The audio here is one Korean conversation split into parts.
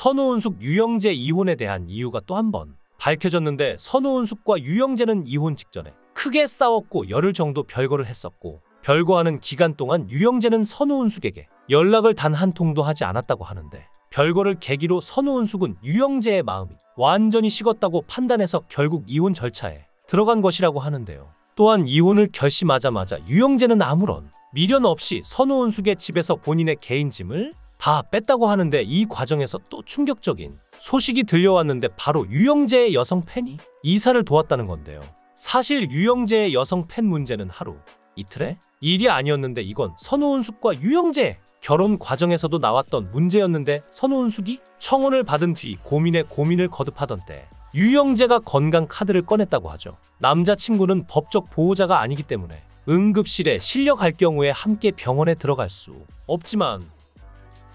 선우은숙 유영재 이혼에 대한 이유가 또 한 번 밝혀졌는데 선우은숙과 유영재는 이혼 직전에 크게 싸웠고 열흘 정도 별거를 했었고 별거하는 기간 동안 유영재는 선우은숙에게 연락을 단 한 통도 하지 않았다고 하는데 별거를 계기로 선우은숙은 유영재의 마음이 완전히 식었다고 판단해서 결국 이혼 절차에 들어간 것이라고 하는데요. 또한 이혼을 결심하자마자 유영재는 아무런 미련 없이 선우은숙의 집에서 본인의 개인 짐을 다 뺐다고 하는데 이 과정에서 또 충격적인 소식이 들려왔는데 바로 유영재의 여성 팬이 이사를 도왔다는 건데요. 사실 유영재의 여성 팬 문제는 하루 이틀의 일이 아니었는데 이건 선우은숙과 유영재 결혼 과정에서도 나왔던 문제였는데 선우은숙이 청혼을 받은 뒤 고민에 고민을 거듭하던 때 유영재가 건강 카드를 꺼냈다고 하죠. 남자친구는 법적 보호자가 아니기 때문에 응급실에 실려갈 경우에 함께 병원에 들어갈 수 없지만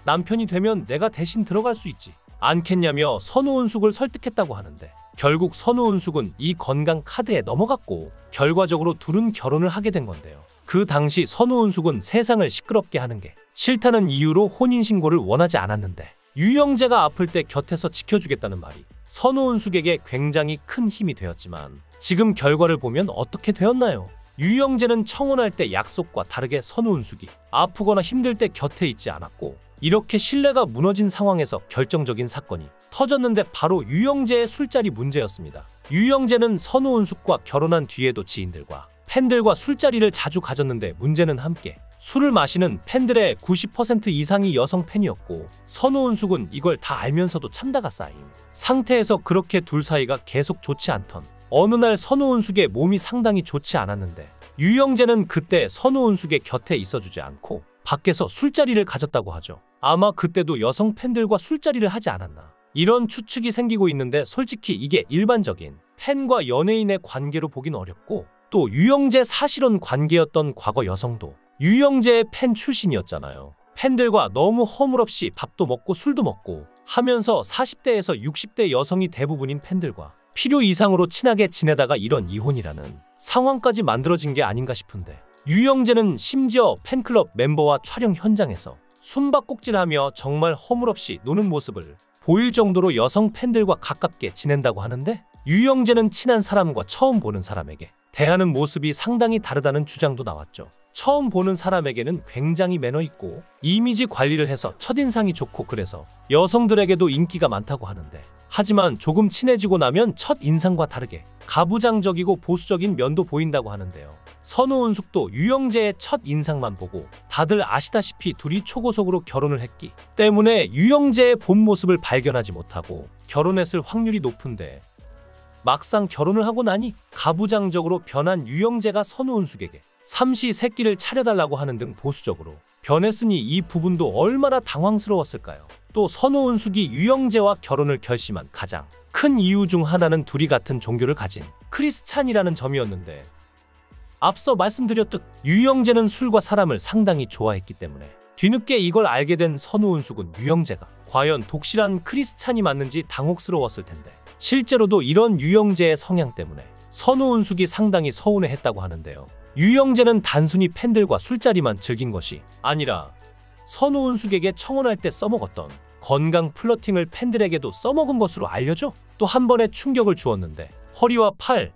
남편이 되면 내가 대신 들어갈 수 있지 않겠냐며 선우은숙을 설득했다고 하는데 결국 선우은숙은 이 건강 카드에 넘어갔고 결과적으로 둘은 결혼을 하게 된 건데요. 그 당시 선우은숙은 세상을 시끄럽게 하는 게 싫다는 이유로 혼인신고를 원하지 않았는데 유영재가 아플 때 곁에서 지켜주겠다는 말이 선우은숙에게 굉장히 큰 힘이 되었지만 지금 결과를 보면 어떻게 되었나요? 유영재는 청혼할 때 약속과 다르게 선우은숙이 아프거나 힘들 때 곁에 있지 않았고 이렇게 신뢰가 무너진 상황에서 결정적인 사건이 터졌는데 바로 유영재의 술자리 문제였습니다. 유영재는 선우 은숙과 결혼한 뒤에도 지인들과 팬들과 술자리를 자주 가졌는데 문제는 함께 술을 마시는 팬들의 90% 이상이 여성 팬이었고 선우 은숙은 이걸 다 알면서도 참다가 쌓인 상태에서 그렇게 둘 사이가 계속 좋지 않던 어느 날 선우 은숙의 몸이 상당히 좋지 않았는데 유영재는 그때 선우 은숙의 곁에 있어주지 않고 밖에서 술자리를 가졌다고 하죠. 아마 그때도 여성 팬들과 술자리를 하지 않았나. 이런 추측이 생기고 있는데 솔직히 이게 일반적인 팬과 연예인의 관계로 보긴 어렵고 또 유영재 사실혼 관계였던 과거 여성도 유영재의 팬 출신이었잖아요. 팬들과 너무 허물없이 밥도 먹고 술도 먹고 하면서 40대에서 60대 여성이 대부분인 팬들과 필요 이상으로 친하게 지내다가 이런 이혼이라는 상황까지 만들어진 게 아닌가 싶은데 유영재는 심지어 팬클럽 멤버와 촬영 현장에서 숨바꼭질하며 정말 허물없이 노는 모습을 보일 정도로 여성 팬들과 가깝게 지낸다고 하는데 유영재는 친한 사람과 처음 보는 사람에게 대하는 모습이 상당히 다르다는 주장도 나왔죠. 처음 보는 사람에게는 굉장히 매너 있고 이미지 관리를 해서 첫인상이 좋고 그래서 여성들에게도 인기가 많다고 하는데 하지만 조금 친해지고 나면 첫 인상과 다르게 가부장적이고 보수적인 면도 보인다고 하는데요. 선우 은숙도 유영재의 첫 인상만 보고 다들 아시다시피 둘이 초고속으로 결혼을 했기 때문에 유영재의 본 모습을 발견하지 못하고 결혼했을 확률이 높은데 막상 결혼을 하고 나니 가부장적으로 변한 유영재가 선우 은숙에게 삼시 세끼를 차려달라고 하는 등 보수적으로 변했으니 이 부분도 얼마나 당황스러웠을까요? 또 선우은숙이 유영재와 결혼을 결심한 가장 큰 이유 중 하나는 둘이 같은 종교를 가진 크리스찬이라는 점이었는데 앞서 말씀드렸듯 유영재는 술과 사람을 상당히 좋아했기 때문에 뒤늦게 이걸 알게 된 선우은숙은 유영재가 과연 독실한 크리스찬이 맞는지 당혹스러웠을 텐데 실제로도 이런 유영재의 성향 때문에 선우은숙이 상당히 서운해했다고 하는데요. 유영재는 단순히 팬들과 술자리만 즐긴 것이 아니라 선우은숙에게 청혼할 때 써먹었던 건강 플러팅을 팬들에게도 써먹은 것으로 알려져 또 한 번의 충격을 주었는데 허리와 팔,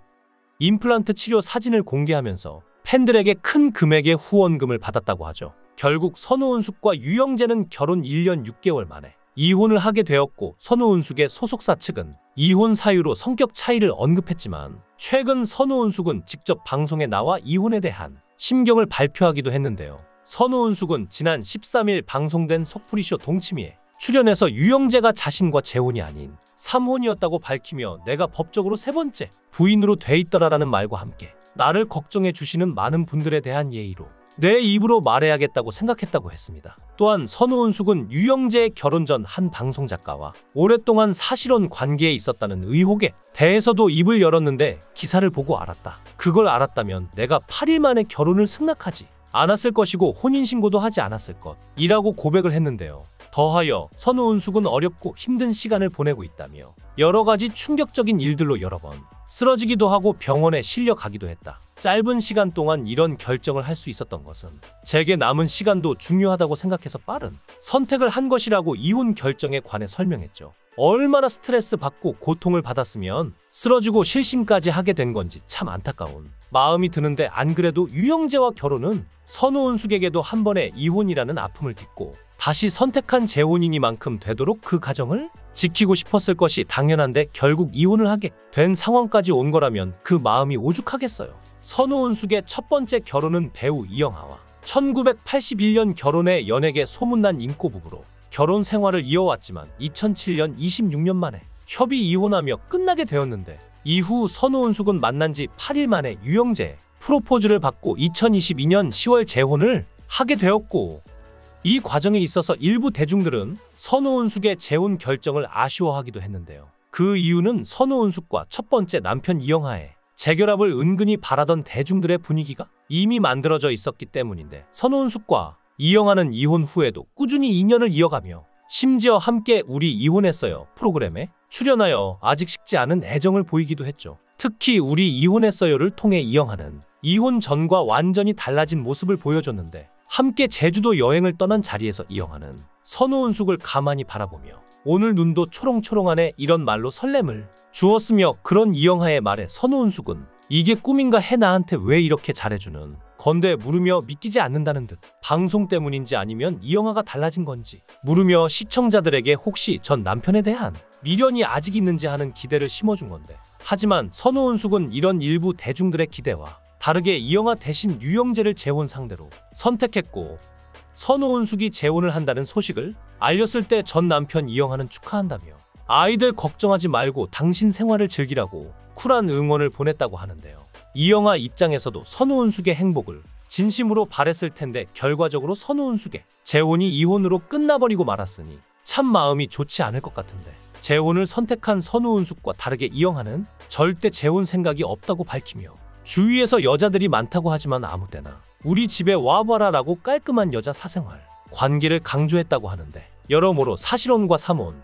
임플란트 치료 사진을 공개하면서 팬들에게 큰 금액의 후원금을 받았다고 하죠. 결국 선우은숙과 유영재는 결혼 1년 6개월 만에 이혼을 하게 되었고 선우은숙의 소속사 측은 이혼 사유로 성격 차이를 언급했지만 최근 선우은숙은 직접 방송에 나와 이혼에 대한 심경을 발표하기도 했는데요. 선우은숙은 지난 13일 방송된 속풀이쇼 동치미에 출연해서 유영재가 자신과 재혼이 아닌 3혼이었다고 밝히며 내가 법적으로 세 번째 부인으로 돼 있더라라는 말과 함께 나를 걱정해 주시는 많은 분들에 대한 예의로 내 입으로 말해야겠다고 생각했다고 했습니다. 또한 선우은숙은 유영재의 결혼 전 한 방송 작가와 오랫동안 사실혼 관계에 있었다는 의혹에 대해서도 입을 열었는데 기사를 보고 알았다. 그걸 알았다면 내가 8일 만에 결혼을 승낙하지 않았을 것이고 혼인신고도 하지 않았을 것이라고 고백을 했는데요. 더하여 선우 은숙은 어렵고 힘든 시간을 보내고 있다며 여러 가지 충격적인 일들로 여러 번 쓰러지기도 하고 병원에 실려 가기도 했다. 짧은 시간 동안 이런 결정을 할 수 있었던 것은 제게 남은 시간도 중요하다고 생각해서 빠른 선택을 한 것이라고 이혼 결정에 관해 설명했죠. 얼마나 스트레스 받고 고통을 받았으면 쓰러지고 실신까지 하게 된 건지 참 안타까운 마음이 드는데 안 그래도 유영재와 결혼은 선우은숙에게도 한 번의 이혼이라는 아픔을 딛고 다시 선택한 재혼이니만큼 되도록 그 가정을 지키고 싶었을 것이 당연한데 결국 이혼을 하게 된 상황까지 온 거라면 그 마음이 오죽하겠어요. 선우은숙의 첫 번째 결혼은 배우 이영하와 1981년 결혼해 연예계 소문난 인고 부부로 결혼 생활을 이어왔지만 2007년 26년 만에 협의 이혼하며 끝나게 되었는데 이후 선우은숙은 만난 지 8일 만에 유영재 프로포즈를 받고 2022년 10월 재혼을 하게 되었고 이 과정에 있어서 일부 대중들은 선우은숙의 재혼 결정을 아쉬워하기도 했는데요. 그 이유는 선우은숙과 첫 번째 남편 이영하의 재결합을 은근히 바라던 대중들의 분위기가 이미 만들어져 있었기 때문인데 선우은숙과 이영하는 이혼 후에도 꾸준히 인연을 이어가며 심지어 함께 우리 이혼했어요 프로그램에 출연하여 아직 식지 않은 애정을 보이기도 했죠. 특히 우리 이혼했어요를 통해 이영하는 이혼 전과 완전히 달라진 모습을 보여줬는데 함께 제주도 여행을 떠난 자리에서 이영하는 선우은숙을 가만히 바라보며 오늘 눈도 초롱초롱하네 이런 말로 설렘을 주었으며 그런 이영하의 말에 선우은숙은 이게 꿈인가 해 나한테 왜 이렇게 잘해주는 건데 물으며 믿기지 않는다는 듯 방송 때문인지 아니면 이영하가 달라진 건지 물으며 시청자들에게 혹시 전 남편에 대한 미련이 아직 있는지 하는 기대를 심어준 건데 하지만 선우은숙은 이런 일부 대중들의 기대와 다르게 이영하 대신 유영재를 재혼 상대로 선택했고 선우은숙이 재혼을 한다는 소식을 알렸을 때 전 남편 이영하는 축하한다며 아이들 걱정하지 말고 당신 생활을 즐기라고 쿨한 응원을 보냈다고 하는데요. 이영하 입장에서도 선우은숙의 행복을 진심으로 바랬을 텐데 결과적으로 선우은숙의 재혼이 이혼으로 끝나버리고 말았으니 참 마음이 좋지 않을 것 같은데 재혼을 선택한 선우은숙과 다르게 이영하는 절대 재혼 생각이 없다고 밝히며 주위에서 여자들이 많다고 하지만 아무 때나 우리 집에 와봐라라고 깔끔한 여자 사생활 관계를 강조했다고 하는데 여러모로 사실혼과 삼혼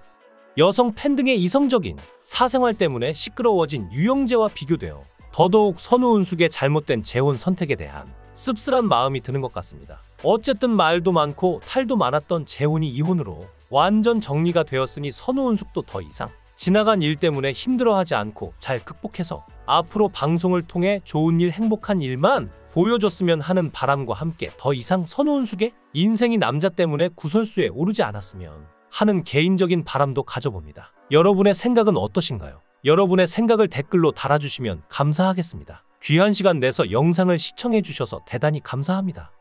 여성 팬 등의 이성적인 사생활 때문에 시끄러워진 유영재와 비교되어 더더욱 선우은숙의 잘못된 재혼 선택에 대한 씁쓸한 마음이 드는 것 같습니다. 어쨌든 말도 많고 탈도 많았던 재혼이 이혼으로 완전 정리가 되었으니 선우은숙도 더 이상 지나간 일 때문에 힘들어하지 않고 잘 극복해서 앞으로 방송을 통해 좋은 일, 행복한 일만 보여줬으면 하는 바람과 함께 더 이상 선우은숙의 인생이 남자 때문에 구설수에 오르지 않았으면 하는 개인적인 바람도 가져봅니다. 여러분의 생각은 어떠신가요? 여러분의 생각을 댓글로 달아주시면 감사하겠습니다. 귀한 시간 내서 영상을 시청해주셔서 대단히 감사합니다.